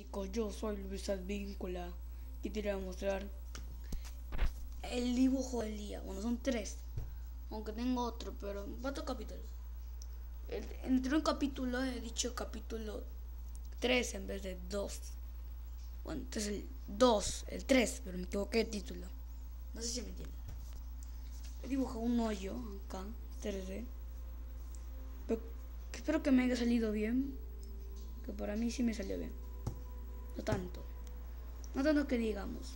chicos, yo soy Luis Advíncula y te voy a mostrar el dibujo del día. Bueno, son tres, aunque tengo otro, pero otro capítulo. El, entre un capítulo he dicho capítulo 3 en vez de 2. Bueno, este es el 2, el 3, pero me equivoqué de título. No sé si me entienden. He dibujado un hoyo acá, 3D. Pero espero que me haya salido bien. Que para mí sí me salió bien. No tanto. No tanto que digamos.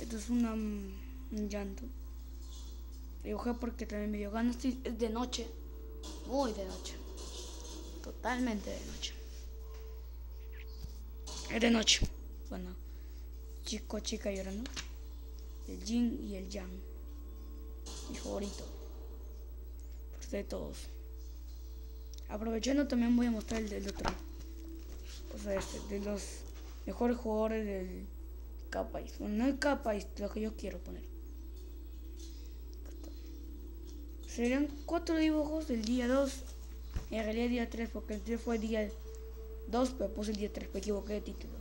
Esto es una, un llanto. Dibujé porque también me dio ganas. Es de noche. Muy de noche. Totalmente de noche. Es de noche. Bueno. Chico, chica llorando. El yin y el yang. Mi favorito. Por de todos. Aprovechando también voy a mostrar el del otro. Este, de los mejores jugadores del K-País. Bueno, no el K-País, lo que yo quiero poner. Serían cuatro dibujos del día 2. En realidad día 3, porque el día fue día 2, pero puse el día 3, me equivoqué de título.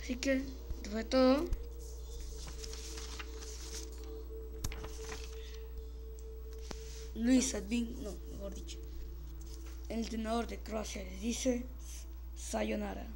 Así que, fue todo. Luis Advin, no, mejor dicho. El entrenador de Croacia les dice Sayonara.